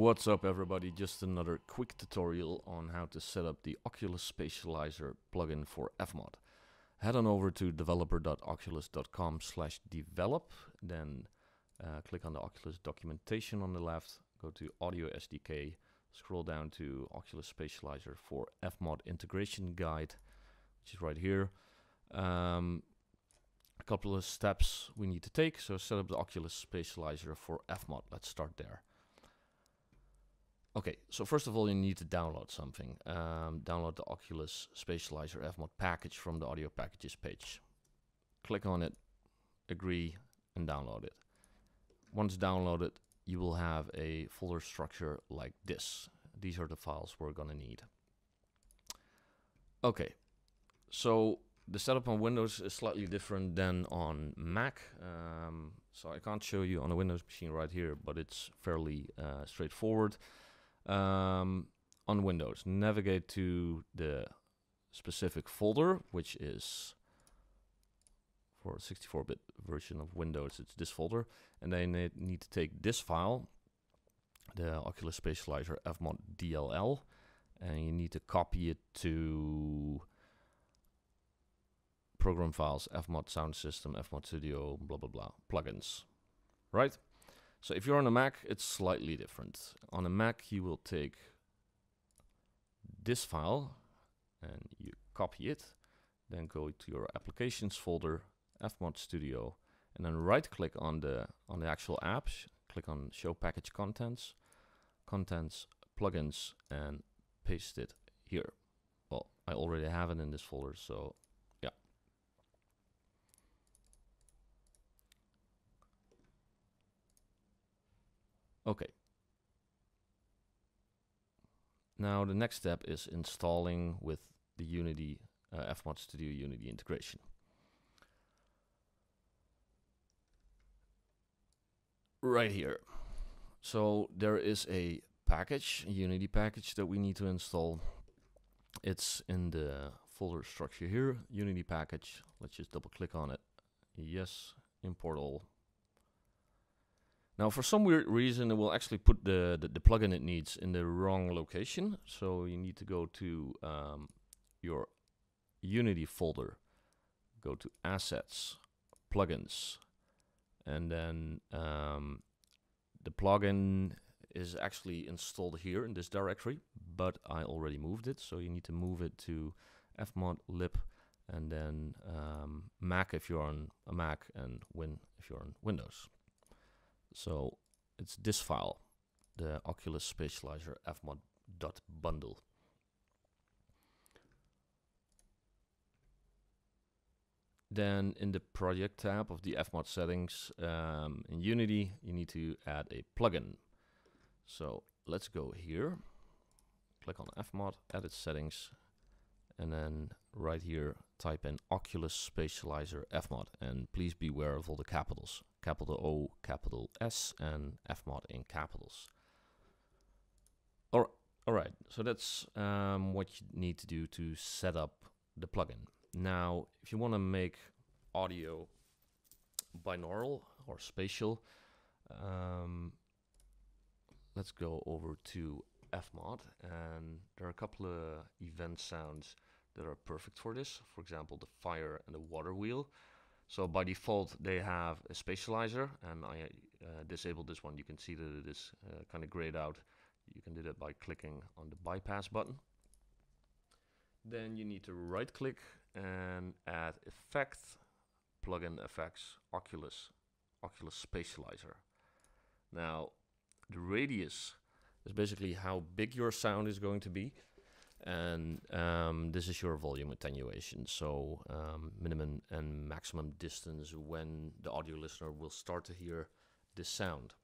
What's up everybody, just another quick tutorial on how to set up the Oculus Spatializer plugin for Fmod. Head on over to developer.oculus.com slash develop, then uh, click on the Oculus documentation on the left, go to Audio SDK, scroll down to Oculus Spatializer for Fmod integration guide, which is right here. Um, a couple of steps we need to take, so set up the Oculus Spatializer for Fmod. Let's start there. Okay, so first of all, you need to download something. Um, download the Oculus Spatializer Fmod package from the audio packages page. Click on it, agree, and download it. Once downloaded, you will have a folder structure like this. These are the files we're gonna need. Okay, so the setup on Windows is slightly different than on Mac. Um, so I can't show you on a Windows machine right here, but it's fairly uh, straightforward um, on Windows. Navigate to the specific folder, which is for a 64-bit version of Windows, it's this folder. And then you need to take this file, the Oculus Spatializer fmod DLL, and you need to copy it to program files, fmod sound system, fmod studio, blah, blah, blah, plugins, right? So if you're on a Mac, it's slightly different. On a Mac, you will take this file and you copy it, then go to your applications folder, Fmod Studio, and then right click on the on the actual apps, click on show package contents, contents, plugins, and paste it here. Well, I already have it in this folder, so Okay. Now the next step is installing with the Unity uh, Fmod Studio Unity integration. Right here. So there is a package, a Unity package that we need to install. It's in the folder structure here, Unity package. Let's just double click on it. Yes, import all. Now, for some weird reason, it will actually put the, the, the, plugin it needs in the wrong location. So you need to go to um, your Unity folder, go to Assets, Plugins, and then um, the plugin is actually installed here in this directory, but I already moved it. So you need to move it to fmod lib and then um, Mac if you're on a Mac and Win if you're on Windows. So it's this file, the Oculus Spatializer fmod.bundle. Then in the project tab of the fmod settings um, in Unity, you need to add a plugin. So let's go here, click on fmod, edit settings, and then right here. Type in Oculus Spatializer Fmod and please beware of all the capitals. Capital O capital S and Fmod in capitals. All right so that's um, what you need to do to set up the plugin. Now if you want to make audio binaural or spatial um, let's go over to Fmod and there are a couple of event sounds that are perfect for this. For example, the fire and the water wheel. So by default, they have a spatializer, and I uh, disabled this one. You can see that it is uh, kind of grayed out. You can do that by clicking on the bypass button. Then you need to right click and add effect, plugin effects, Oculus, Oculus Spatializer. Now, the radius is basically how big your sound is going to be and um, this is your volume attenuation. So um, minimum and maximum distance when the audio listener will start to hear this sound.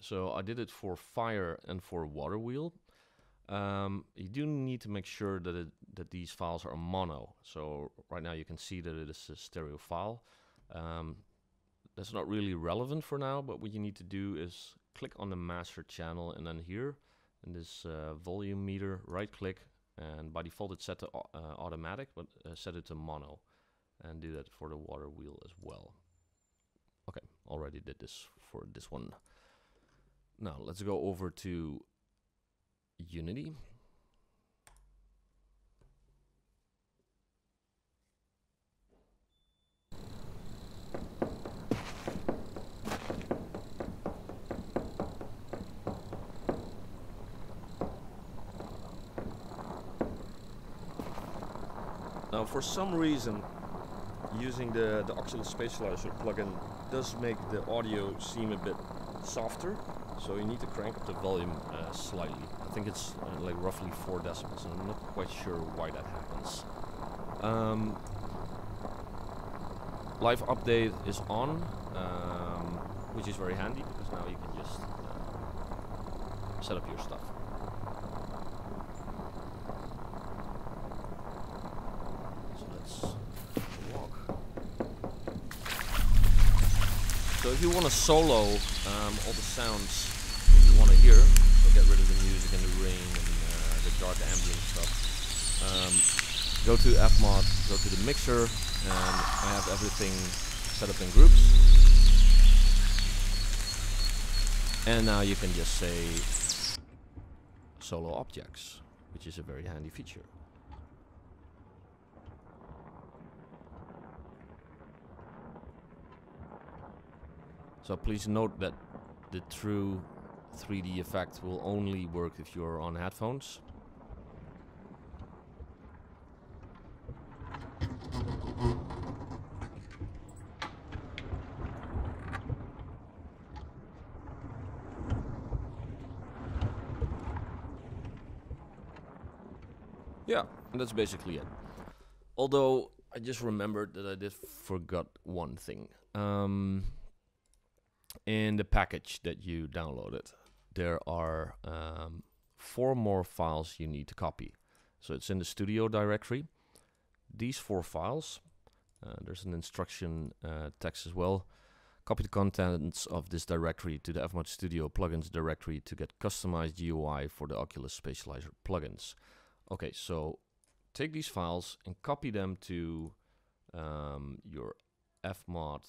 So I did it for fire and for water wheel. Um, you do need to make sure that it, that these files are mono. So right now you can see that it is a stereo file. Um, that's not really relevant for now but what you need to do is click on the master channel and then here in this uh, volume meter, right click, and by default it's set to uh, automatic, but uh, set it to mono, and do that for the water wheel as well. Okay, already did this for this one. now let's go over to Unity. Now for some reason using the, the Oculus Spatializer plugin does make the audio seem a bit softer so you need to crank up the volume uh, slightly. I think it's uh, like roughly 4 decibels and I'm not quite sure why that happens. Um, live update is on, um, which is very handy because now you can just uh, set up your stuff. If you want to solo um, all the sounds that you want to hear, so get rid of the music and the rain and uh, the dark ambient stuff, um, go to Fmod, go to the mixer, and I have everything set up in groups. And now you can just say solo objects, which is a very handy feature. So please note that the true 3D effect will only work if you're on headphones. Yeah, and that's basically it. Although I just remembered that I did forgot one thing. Um, in the package that you downloaded, there are um, four more files you need to copy. So it's in the studio directory. These four files, uh, there's an instruction uh, text as well. Copy the contents of this directory to the Fmod Studio plugins directory to get customized UI for the Oculus Spatializer plugins. Okay, so take these files and copy them to um, your Fmod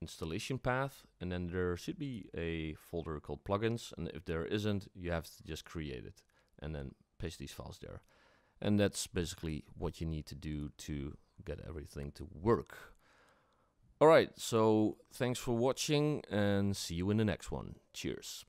installation path and then there should be a folder called plugins and if there isn't you have to just create it and then paste these files there. And that's basically what you need to do to get everything to work. Alright so thanks for watching and see you in the next one. Cheers